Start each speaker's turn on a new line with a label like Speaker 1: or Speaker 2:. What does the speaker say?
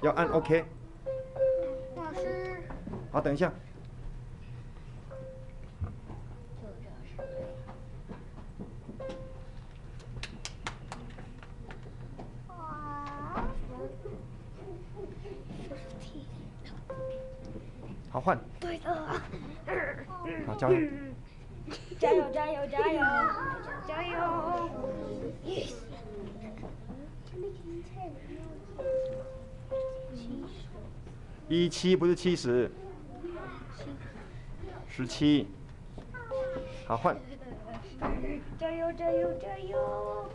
Speaker 1: 要按 OK。
Speaker 2: 老师，
Speaker 1: 好，等一下。好换。
Speaker 2: 对的。
Speaker 1: 好，加油！
Speaker 2: 加油！加油！加油！
Speaker 1: 一七不是七十，十七。好换。
Speaker 2: 加油！加油！加油！